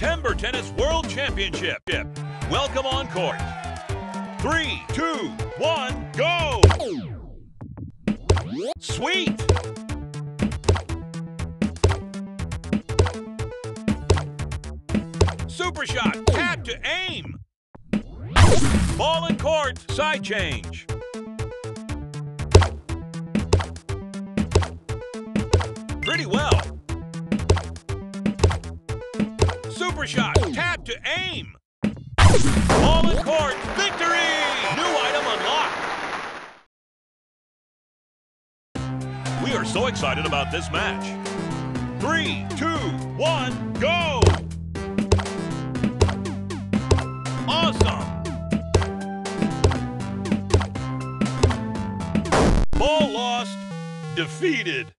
Timber Tennis World Championship. Welcome on court. Three, two, one, go! Sweet! Super shot, tap to aim! Ball in court, side change. Pretty well. Super shot, tap to aim. Ball in court, victory! New item unlocked. We are so excited about this match. Three, two, one, go! Awesome! Ball lost. Defeated.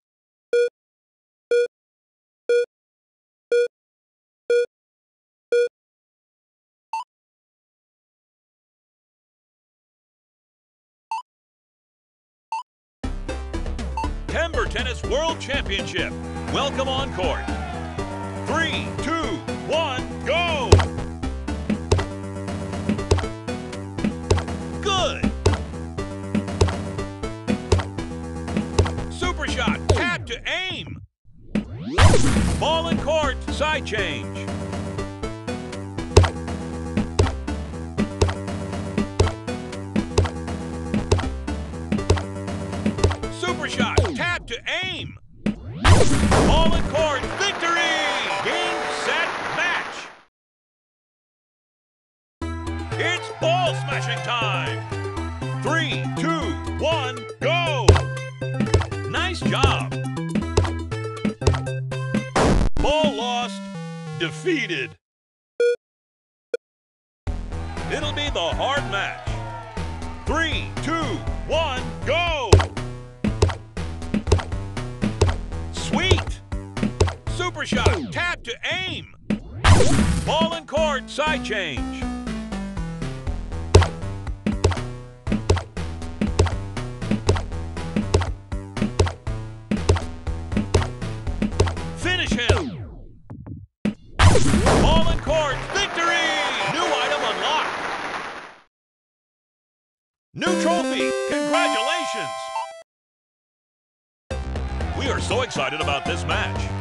Tennis World Championship. Welcome on court. Three, two, one, go! Good! Super shot, tap to aim! Ball in court, side change. To aim. Ball in court, victory! Game, set, match. It's ball smashing time. Three, two, one, go! Nice job. Ball lost, defeated. Super shot, tap to aim! Ball in court, side change. Finish him! Ball in court, victory! New item unlocked! New trophy, congratulations! We are so excited about this match.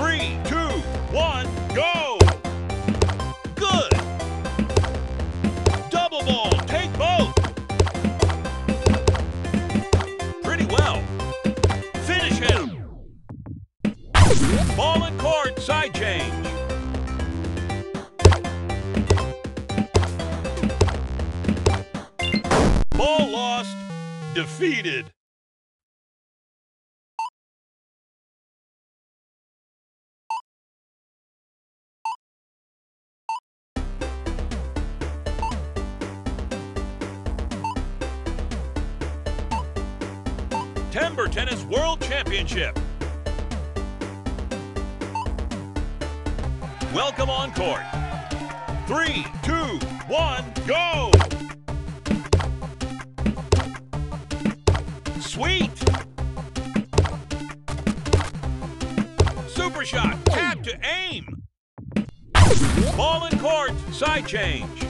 Three, two, one, go! Good! Double ball, take both! Pretty well. Finish him! Ball in court, side change. Ball lost, defeated. Timber Tennis World Championship. Welcome on court. Three, two, one, go! Sweet! Super shot, tap to aim! Ball in court, side change.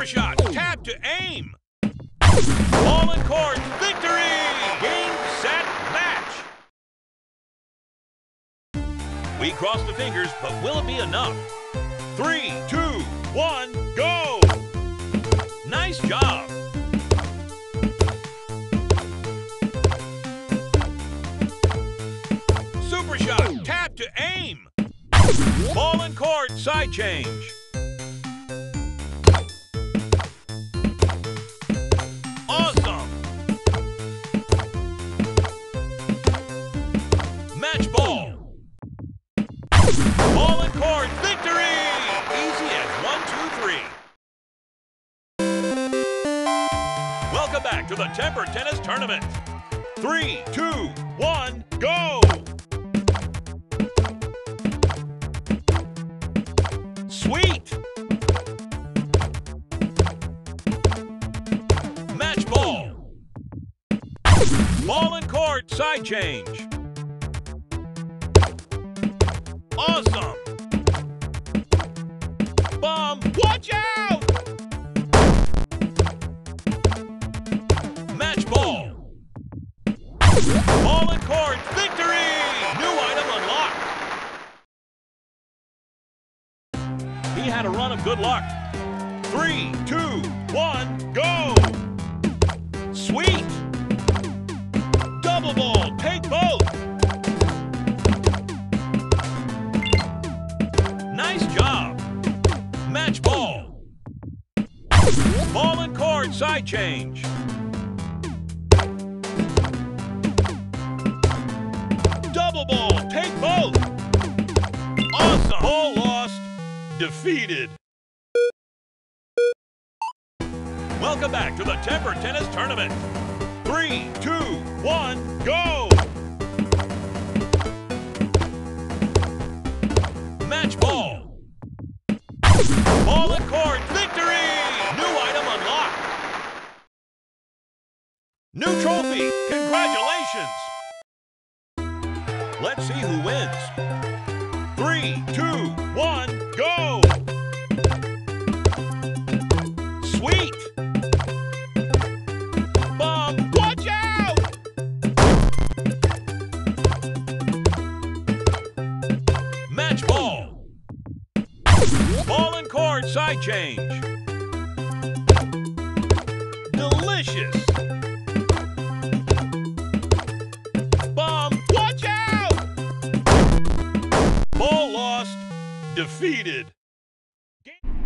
Super shot, tap to aim! Ball in court, victory! Game, set, match! We cross the fingers, but will it be enough? Three, two, one, go! Nice job! Super shot, tap to aim! Ball in court, side change. to the Timber Tennis Tournament. Three, two, one, go! Sweet! Match ball. Ball and court, side change. He had a run of good luck. Three, two, one, go! Sweet! Double ball, take both! Nice job! Match ball. Ball and court, side change. Defeated. Welcome back to the Timber Tennis Tournament. Three, two, one, go! Match ball. Ball and court, victory! New item unlocked. New trophy, congratulations! Let's see who wins. Three, two, one, go! Sweet! Bomb, watch out! Match ball. Ball and court, side change. Delicious! defeated. Game